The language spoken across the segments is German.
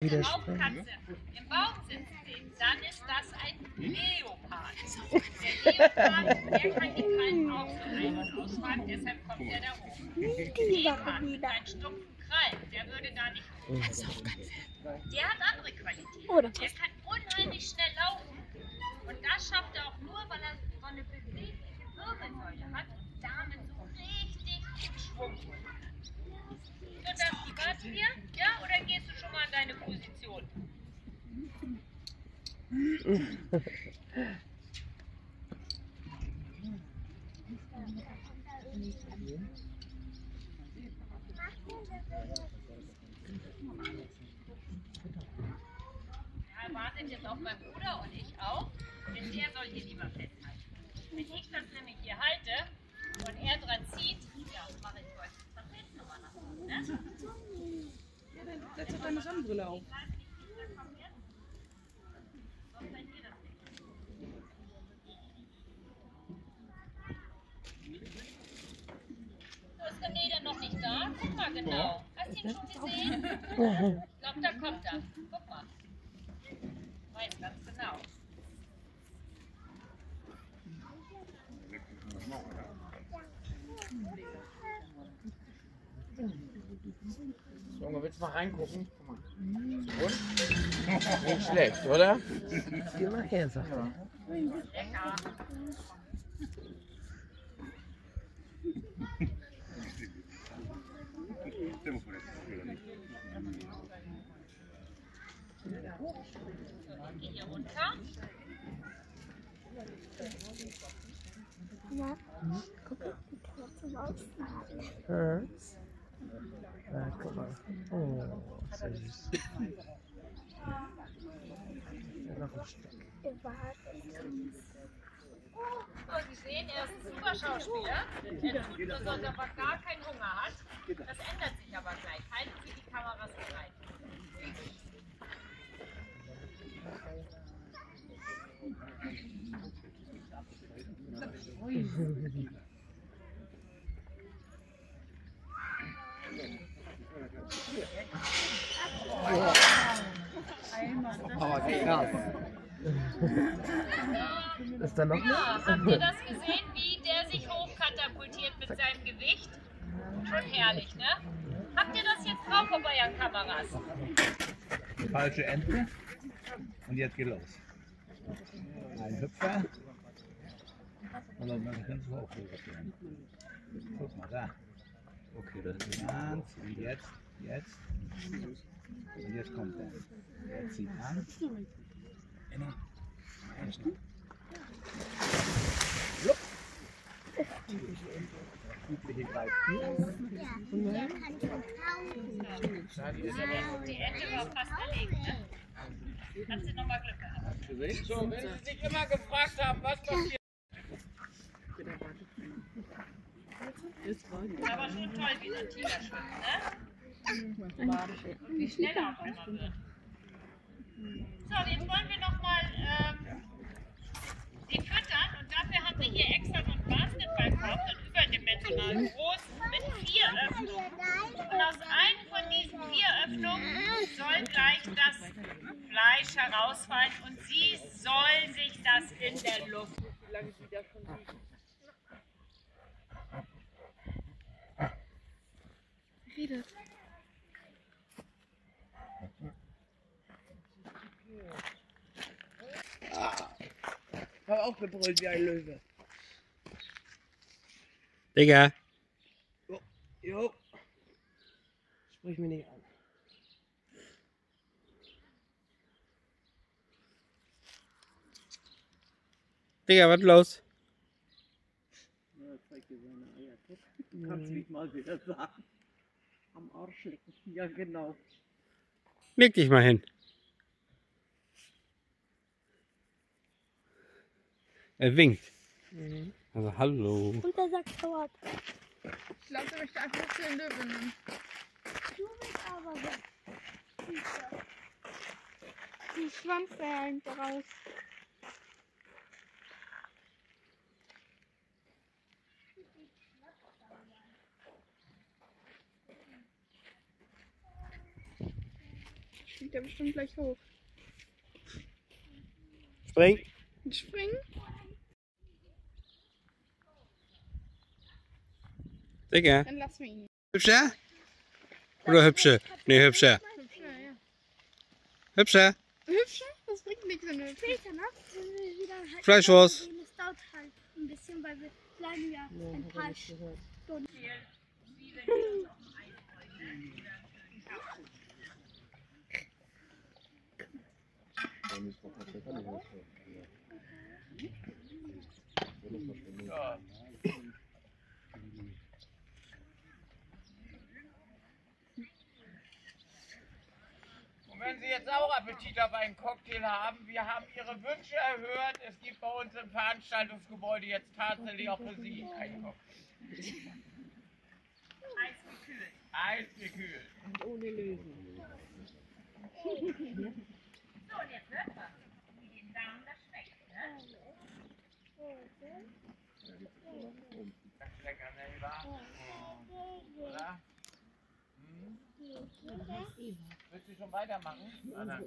widersprechen. Dann ist das ein Leopard. Der Leopard, der kann die Krallen auch so ein- und ausfahren, deshalb kommt er da hoch. Leopard mit seinen stumpfen Krallen, der würde da nicht hoch. Der hat andere Qualitäten. Oder Der kann unheimlich schnell laufen. Und das schafft er auch nur, weil er so eine bewegliche Wirbelsäule hat und damit so richtig Schwung kommt. So, das warten wir? Ja? Oder gehst du schon mal an deine Position? Ja, wartet jetzt auf meinen Bruder und ich auch. Denn der soll hier lieber festhalten. Wenn ich das nämlich hier halte und er dran zieht, ja, mache ich nochmal nach oben, ne? Ja, dann setz doch deine Sonnenbrille auf. Wo ist René denn noch nicht da? Guck mal genau. Hast du ihn schon gesehen? Ich glaube, da kommt er. Guck mal. Weiß ganz genau. Junge, willst du mal reingucken? Guck mal. Und? Nicht schlecht, oder? Geh mal her, sagt er. Lecker. So, ich gehe hier runter. Ja. Guck mal, die Katze raus. Ja. Ja, guck mal. Oh, süß. Ja, noch ein Stück. So, Sie sehen, er ist ein super Schauspieler. Er tut nur so, als ob er gar keinen Hunger hat. Das ändert sich aber gleich. Halten Sie die Kameras bereit. Aber krass. Ist da noch Ja, mehr? habt ihr das gesehen, wie der sich hochkatapultiert mit seinem Gewicht? Schon herrlich, ne? Habt ihr das jetzt drauf auf euren Kameras? falsche Ente. Und jetzt geht los. Ein Hüpfer. Und dann man ganz hoch hochgehen. Guck mal da. Okay, das ist ganz. Und jetzt, jetzt. Und jetzt kommt er. Jetzt zieht an. Inne. Jupp. Übliche Greif. Die Ente war fast erlegt, ne? Hat sie nochmal Glück gehabt. So, wenn Sie sich immer gefragt haben, was passiert. Aber schon toll, wie so ein Tiger schwimmt, ne? Wie schnell er auf einmal wird. So, jetzt wollen wir nochmal ähm, sie füttern und dafür haben wir hier extra so einen Basketballkorb, so einen überdimensionalen großen mit vier Öffnungen. Und aus einem von diesen vier Öffnungen soll gleich das Fleisch herausfallen und sie soll sich das in der Luft Redet. Hab auch gebrüllt wie ein Löwe. Digga. Jo. Sprich mich nicht an. Digga, was los? Kannst du mich mal wieder sagen. Am Arsch lecken. Ja, genau. Leg dich mal hin. Er winkt. Also hallo. Und der sagt Howard. Ich glaube, er möchte einfach den Löwen nehmen. Du bist aber weg. Die Schwanz da hängt raus. Steht ja bestimmt gleich hoch. Spring. Und springen? Digga. Dann lassen wir ihn. Hübscher? Oder hübsche? Nee, hübscher. Hübscher, ja. Hübscher. Hübscher? Das bringt nichts, wenn du hübsch bist. Später, ne? Wenn wir wieder halt Fleischwurst. gehen, Es dauert halt ein bisschen, weil wir bleiben ja ein paar Stunden. Ja. Und wenn Sie jetzt auch Appetit auf einen Cocktail haben, wir haben Ihre Wünsche erhört. Es gibt bei uns im Veranstaltungsgebäude jetzt tatsächlich auch für Sie einen Cocktail. Eisgekühlt. Eisgekühlt. Und ohne Löwen. So, und jetzt hört man, wie den Damen das schmeckt. Ne? Das ist lecker, ne, Eva? Oder? Hm? Willst du schon weitermachen? Ah.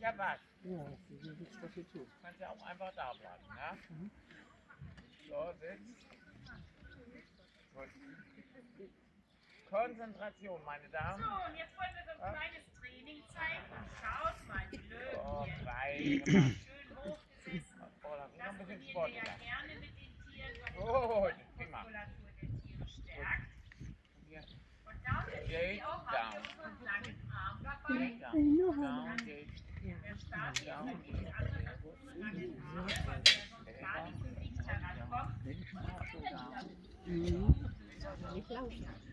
Ja, was? Ja, willst du das hier tun? Kannst ja auch einfach da bleiben, ne? So, sitz. Gut. Konzentration, meine Damen. So, und jetzt wollen wir so ein kleines Training zeigen. Und schaut mal, die Oh, Löwen hier. frei. Schön hochgesessen. Oh, da Das ein bisschen trainieren Sport wir ja gerne mit den Tieren, weil Oh, die. Muskulatur der Tiere stärkt. Hier. Und da sind wir auch down. haben wir unseren langen Arm dabei. Down. Der startet jetzt natürlich andere als unsere langen Arme, weil der sonst gar nicht so dicht herankommt. Nicht laufen. Down. Nee, weglassen wird heute. Noch ein, genau.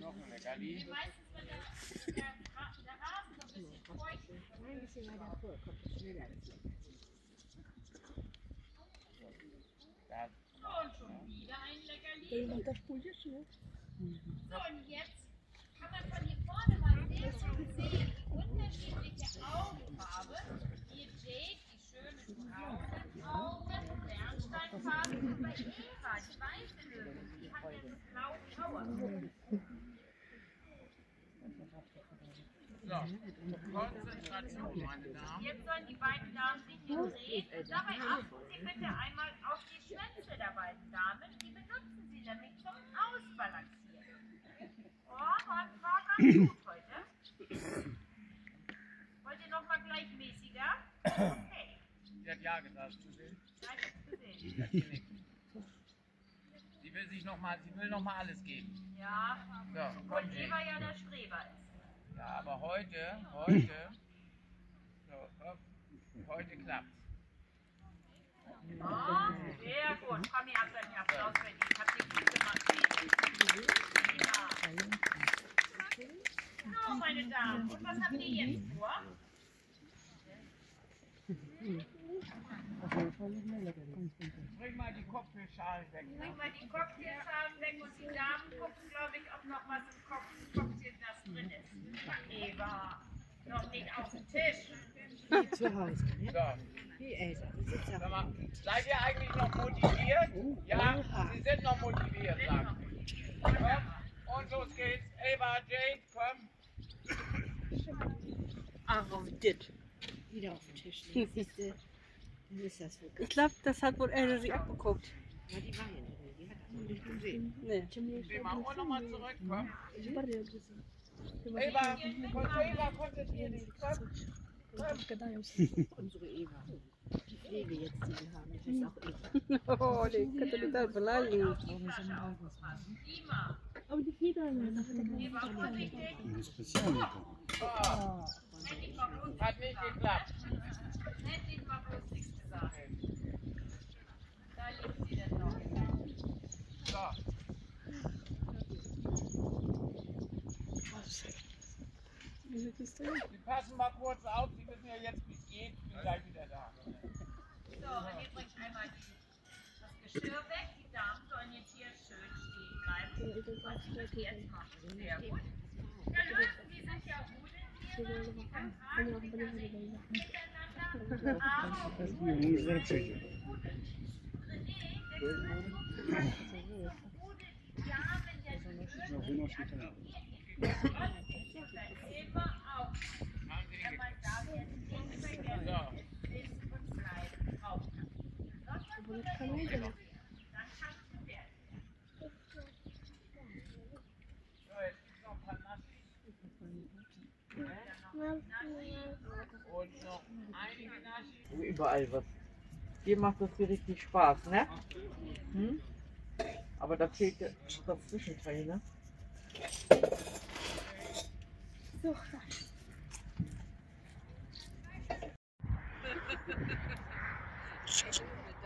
Noch ein Leckerli. Meistens, wenn der, der, der Rasen so ein bisschen feucht ist, Ein bisschen weiter vor, kommt es schneller. Und schon wieder ein Leckerli. Das. So, und jetzt kann man von hier vorne mal sehen, die unterschiedliche Augenfarbe. Hier Jade, die schönen braunen Augen, Bernsteinfarben. Und bei Eva, die weiße Löwin, die hat jetzt blau-graue Augen. So, Konzentration, meine Damen. Jetzt sollen die beiden Damen sich drehen. Dabei achten Sie bitte einmal auf die Schwänze der beiden Damen. Die benutzen Sie nämlich zum Ausbalancieren. Oh, war, war ganz gut heute. Wollt ihr nochmal gleichmäßiger? Okay, Sie Ja gesagt, zu sehen. hier nicht. Sie will sich noch mal, sie will noch mal alles geben. Ja, So, komm. Eva ja der Streber ist. Ja, aber heute, heute, so, hopp, heute klappt's. Oh, sehr gut. Komm, ihr habt einen Applaus verdient. Habt ihr gut gemacht. Ja. So, meine Damen, und was habt ihr jetzt vor? Bring mal die Kopfhörschalen weg. Bring mal die Cocktailschalen weg und die Damen gucken, glaube ich, ob noch was im Kopf Cocktailglas drin ist. Eva, noch nicht auf den Tisch. Zu Hause, ne? So, Wie Elsa. Sag mal, seid ihr eigentlich noch motiviert? Ja, Sie sind noch motiviert, sagen Sie. Komm, und los geht's. Eva, Jade, komm. Ach, auf dit. Wieder auf den Tisch. Ich glaube, das hat wohl Elsa sich abgeguckt. Ja, die war ja nicht. drin. Die hat das nicht gesehen. Nee. Geh mal auch nochmal zurück, komm. Eva, Eva, konzentrier dich, komm. Unsere Eva. Die Pflege jetzt, die wir haben, das ist auch Eva. Oh, die Katalysat beleidigen. Prima. Aber die Feder, Eva, vorsichtig. Oh, Hätte ich mal bloß hat nicht geklappt. Hätte ich mal bloß nichts Sie passen mal kurz auf, Sie wissen ja jetzt, wie es geht, ich bin gleich wieder da. So, und jetzt bringe ich einmal das Geschirr weg. Die Damen sollen jetzt hier schön stehen bleiben. Und die jetzt machen. Sehr gut. Ja, Leute, die sind ja gut. Muzları çekiyor. Bunu kanıyor Überall was. Hier macht das hier richtig Spaß, ne? Hm? Aber da fehlt das Zwischenteil, ne? So.